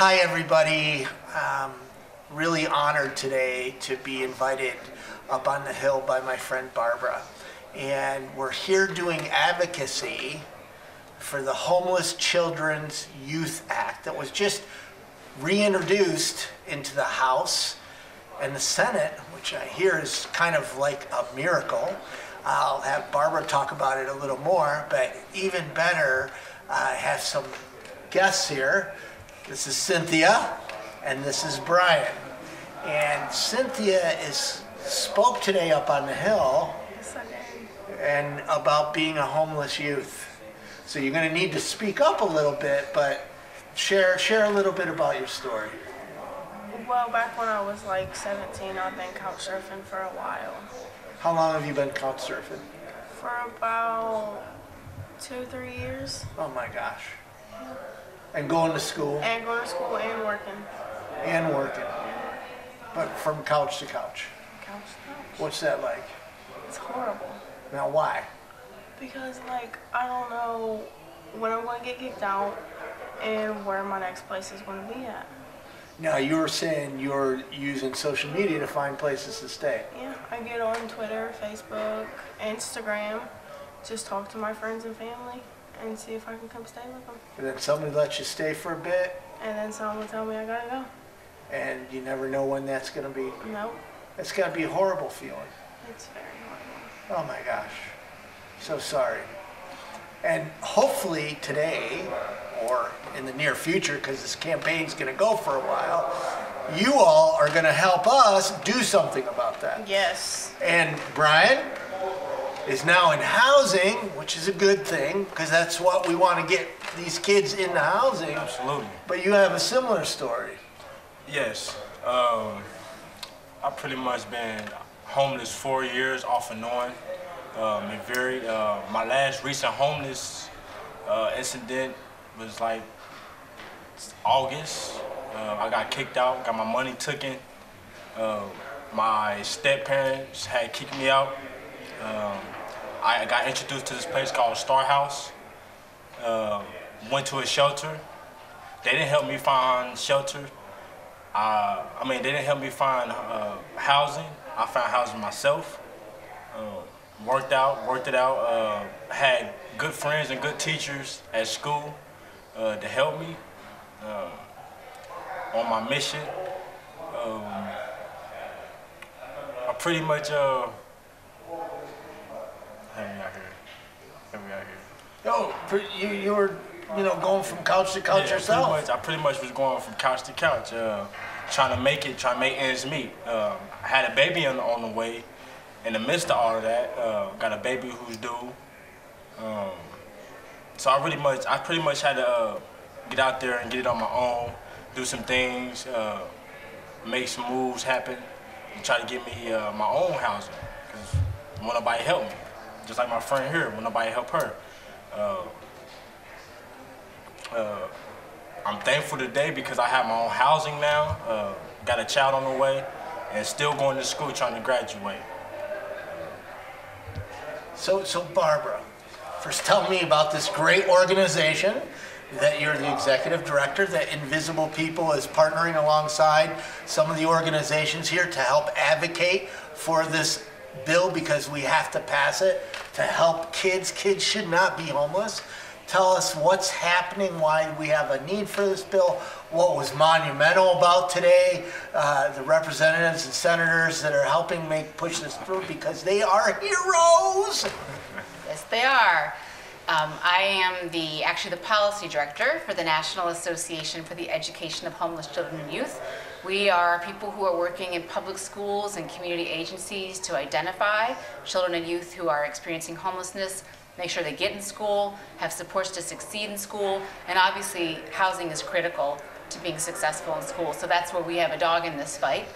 Hi, everybody. Um, really honored today to be invited up on the hill by my friend Barbara. And we're here doing advocacy for the Homeless Children's Youth Act that was just reintroduced into the House and the Senate, which I hear is kind of like a miracle. I'll have Barbara talk about it a little more, but even better, I have some guests here. This is Cynthia, and this is Brian. And Cynthia is spoke today up on the hill Yes, I did. and about being a homeless youth. So you're going to need to speak up a little bit, but share share a little bit about your story. Well, back when I was like 17, I've been couch surfing for a while. How long have you been couch surfing? For about two, three years. Oh my gosh. And going to school And going to school and working. and working. But from couch to couch. Couch to couch. What's that like? It's horrible. Now why? Because, like, I don't know when I'm going to get kicked out and where my next place is going to be at. Now you were saying you're using social media to find places to stay. Yeah, I get on Twitter, Facebook, Instagram, just talk to my friends and family and see if I can come stay with them. And then somebody lets you stay for a bit And then someone will tell me I gotta go. and you never know when that's gonna be. Nope, It's gotta be a horrible feeling. it's very horrible. Oh my gosh. So sorry. And hopefully today, or in the near future, because this campaign's going to go for a while, you all are going to help us do something about that. Yes. And Brian is now in housing, which is a good thing, because that's what we want to get these kids into housing. Absolutely. But you have a similar story. Yes. Um, I've pretty much been homeless four years off and on. Um, it varied. Uh, my last recent homeless uh, incident was like August. Uh, I got kicked out, got my money taken. Uh, my step parents had kicked me out. Um, I got introduced to this place called Star House. Uh, went to a shelter. They didn't help me find shelter. Uh, I mean, they didn't help me find uh, housing. I found housing myself. Uh, worked out, worked it out. Uh, had good friends and good teachers at school uh, to help me uh, on my mission. Um, I pretty much uh, help me out here. Help me out here. Oh, pre- you, you were, you know, going from couch to couch Yeah, yourself. Pretty much, I pretty much was going from couch to couch, uh, trying to make it, trying to make ends meet. Um, I had a baby on, on the way. In the midst of all of that, uh, got a baby who's due. Um, so I really much, I pretty much had to uh, get out there and get it on my own, do some things, uh, make some moves happen, and try to get me uh, my own housing. Cause when nobody help me, just like my friend here, when nobody help her. Uh, uh, I'm thankful today because I have my own housing now, uh, got a child on the way, and still going to school trying to graduate. So, so Barbara, first tell me about this great organization that you're the executive director, that Invisible People is partnering alongside some of the organizations here to help advocate for this bill because we have to pass it to help kids. Kids should not be homeless. Tell us what's happening, why we have a need for this bill, what was monumental about today, uh, the representatives and senators that are helping make push this through because they are heroes. Yes, they are. Um, I am the actually the policy director for the National Association for the Education of Homeless Children and Youth. We are people who are working in public schools and community agencies to identify children and youth who are experiencing homelessness, make sure they get in school, have supports to succeed in school, and obviously housing is critical to being successful in school. So that's where we have a dog in this fight.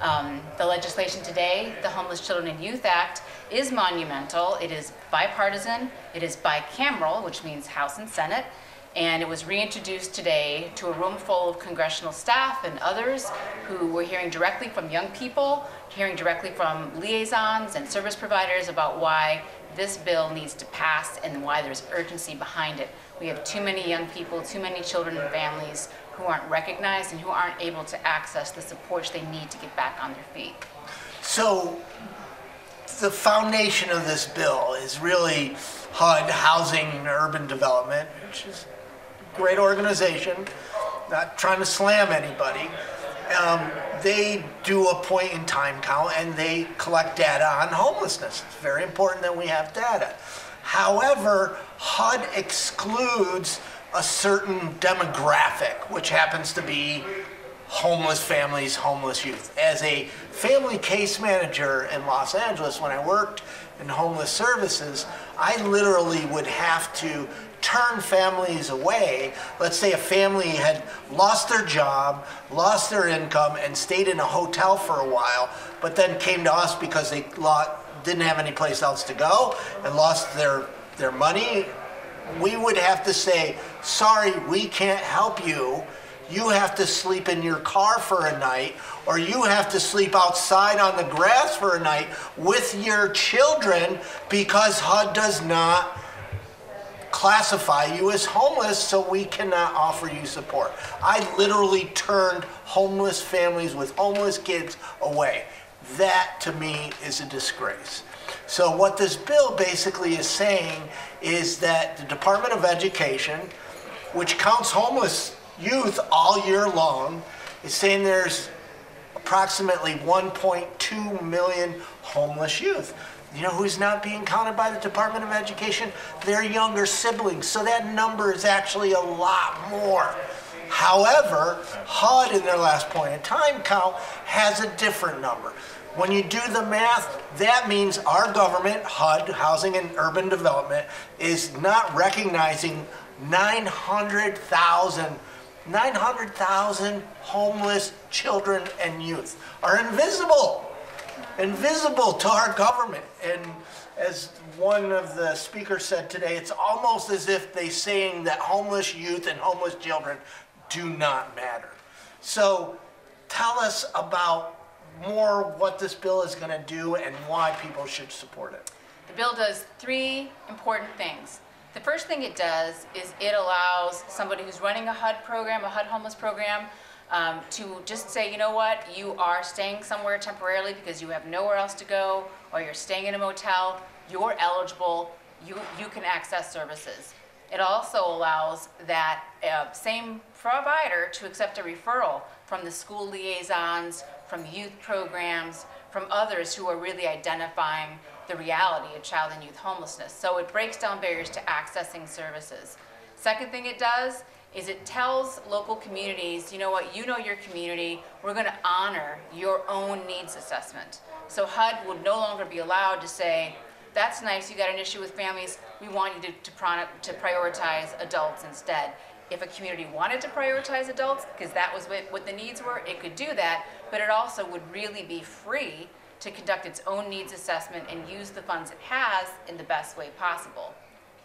Um, the legislation today, the Homeless Children and Youth Act, is monumental. It is bipartisan, it is bicameral, which means House and Senate, and it was reintroduced today to a room full of congressional staff and others who were hearing directly from young people, hearing directly from liaisons and service providers about why this bill needs to pass and why there's urgency behind it. We have too many young people, too many children and families who aren't recognized and who aren't able to access the supports they need to get back on their feet. So, the foundation of this bill is really HUD, Housing and Urban Development, which is a great organization, not trying to slam anybody. Um, they do a point in time count and they collect data on homelessness. It's very important that we have data. However, HUD excludes a certain demographic, which happens to be homeless families, homeless youth. As a family case manager in Los Angeles, when I worked in homeless services, I literally would have to turn families away. Let's say a family had lost their job, lost their income, and stayed in a hotel for a while, but then came to us because they didn't have any place else to go and lost their, their money. We would have to say, sorry, we can't help you you have to sleep in your car for a night, or you have to sleep outside on the grass for a night with your children because HUD does not classify you as homeless, so we cannot offer you support. I literally turned homeless families with homeless kids away. That to me is a disgrace. So, what this bill basically is saying is that the Department of Education, which counts homeless youth all year long, is saying there's approximately 1.2 million homeless youth. You know who's not being counted by the Department of Education? Their younger siblings. So that number is actually a lot more. However, HUD in their last point in time count has a different number. When you do the math, that means our government, HUD, Housing and Urban Development, is not recognizing 900,000 900,000 homeless children and youth are invisible, invisible to our government. And as one of the speakers said today, it's almost as if they're saying that homeless youth and homeless children do not matter. So tell us about more what this bill is going to do and why people should support it. The bill does three important things. The first thing it does is it allows somebody who's running a HUD program, a HUD homeless program, um, to just say, you know what, you are staying somewhere temporarily because you have nowhere else to go, or you're staying in a motel, you're eligible, you, you can access services. It also allows that uh, same provider to accept a referral from the school liaisons, from youth programs, from others who are really identifying the reality of child and youth homelessness. So it breaks down barriers to accessing services. Second thing it does is it tells local communities, you know what, you know your community, we're going to honor your own needs assessment. So HUD would no longer be allowed to say, that's nice, you got an issue with families, we want you to, to, to prioritize adults instead. If a community wanted to prioritize adults, because that was what, what the needs were, it could do that, but it also would really be free to conduct its own needs assessment and use the funds it has in the best way possible.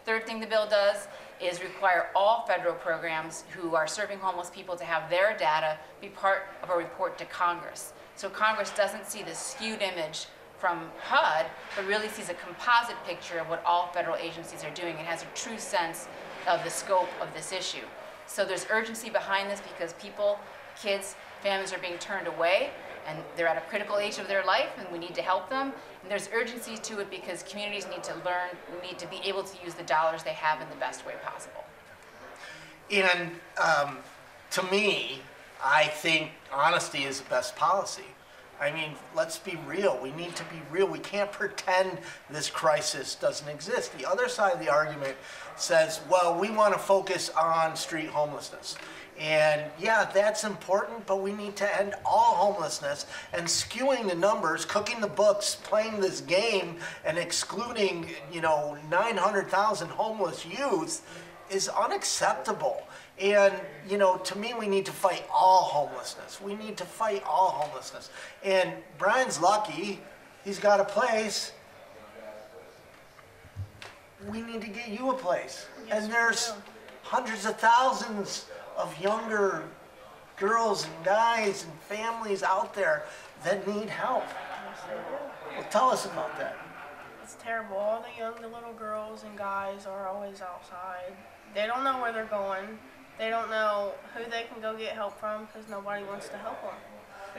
Third thing the bill does is require all federal programs who are serving homeless people to have their data be part of a report to Congress. So Congress doesn't see the skewed image from HUD, but really sees a composite picture of what all federal agencies are doing and has a true sense of the scope of this issue. So there's urgency behind this because people, kids, families are being turned away and they're at a critical age of their life and we need to help them. And there's urgency to it because communities need to learn, need to be able to use the dollars they have in the best way possible. And um, to me, I think honesty is the best policy. I mean, let's be real. We need to be real. We can't pretend this crisis doesn't exist. The other side of the argument says, well, we want to focus on street homelessness. And yeah, that's important, but we need to end all homelessness and skewing the numbers, cooking the books, playing this game, and excluding, you know, 900,000 homeless youth is unacceptable. And, you know, to me, we need to fight all homelessness. We need to fight all homelessness. And Brian's lucky, he's got a place. We need to get you a place. Yes, and there's hundreds of thousands of younger girls and guys and families out there that need help. Yes, they do. Well, tell us about that. It's terrible. All the young the little girls and guys are always outside. They don't know where they're going. They don't know who they can go get help from because nobody wants to help them.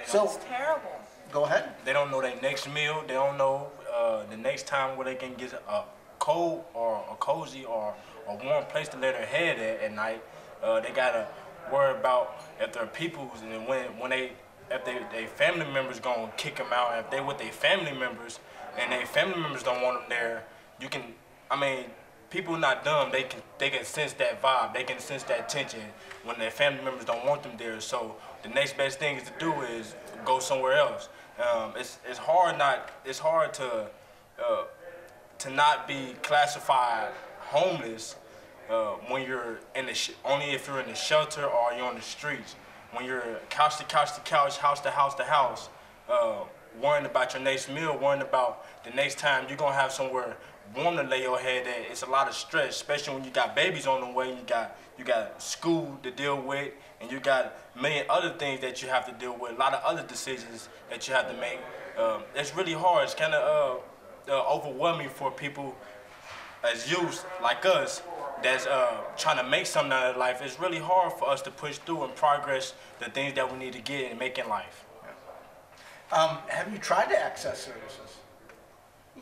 So, It's terrible. go ahead. They don't know their next meal. They don't know uh, the next time where they can get a cold or a cozy or a warm place to lay their head at at night. Uh, they gotta worry about if their peoples and when when they if they they family members gonna kick them out. If they with their family members and their family members don't want them there, you can. I mean, people not dumb. They can they can sense that vibe. They can sense that tension when their family members don't want them there. So the next best thing is to do is go somewhere else. Um, it's it's hard not it's hard to uh, to not be classified homeless uh, when you're in the only if you're in the shelter or you're on the streets. When you're couch to couch to couch, house to house to house, uh, worrying about your next meal, worrying about the next time you're gonna have somewhere warm to lay your head at. It's a lot of stress, especially when you got babies on the way. You got you got school to deal with, and you got a million other things that you have to deal with. A lot of other decisions that you have to make. Um, it's really hard. It's kind of uh, uh, overwhelming for people as youth like us that's uh, trying to make something out of life. It's really hard for us to push through and progress the things that we need to get and make in life. Um, have you tried to access services?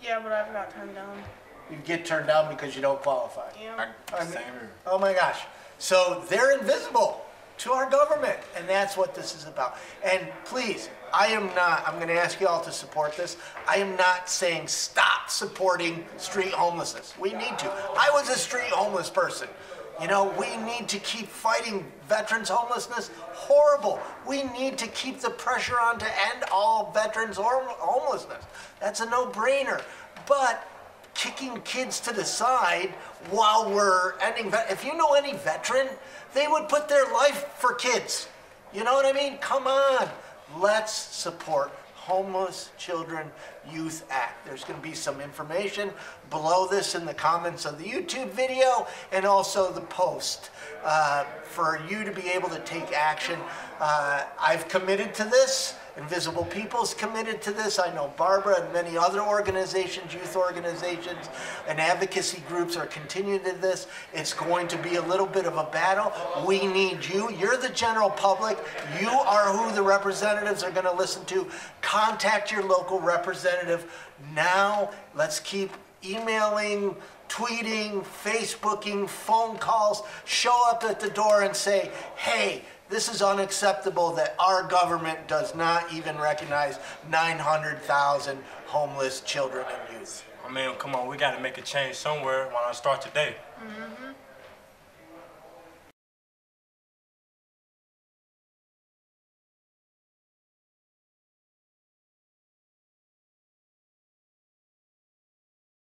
Yeah, but I've got turned down. You get turned down because you don't qualify. Yeah. I, I mean- same. Oh my gosh. So they're invisible to our government, and that's what this is about. And please, I am not, I'm going to ask you all to support this. I am not saying stop supporting street homelessness. We need to. I was a street homeless person. You know, we need to keep fighting veterans homelessness. Horrible. We need to keep the pressure on to end all veterans homelessness. That's a no-brainer. But kicking kids to the side while we're ending. Vet- if you know any veteran, they would put their life for kids. You know what I mean? Come on, let's support Homeless Children Youth Act. There's going to be some information below this in the comments of the YouTube video and also the post uh, for you to be able to take action. Uh, I've committed to this. Invisible People's committed to this. I know Barbara and many other organizations, youth organizations, and advocacy groups are continuing to this. It's going to be a little bit of a battle. We need you. You're the general public. You are who the representatives are going to listen to. Contact your local representative now. Let's keep emailing, tweeting, Facebooking, phone calls. Show up at the door and say, hey, this is unacceptable that our government does not even recognize 900,000 homeless children and youth. I mean, come on, we got to make a change somewhere. Why not start today? Mm-hmm.